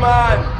man.